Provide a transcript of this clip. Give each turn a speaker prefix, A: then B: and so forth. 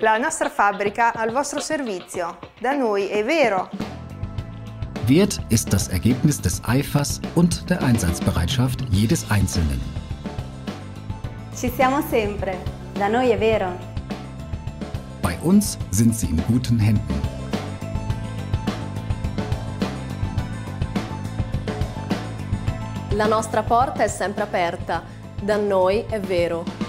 A: La nostra fabbrica al vostro servizio. Da noi è vero.
B: Wert ist das Ergebnis des Eifers und der Einsatzbereitschaft jedes Einzelnen.
C: Ci siamo sempre. Da noi è vero.
B: Bei uns sind sie in guten Händen.
D: La nostra porta è sempre aperta. Da noi è vero.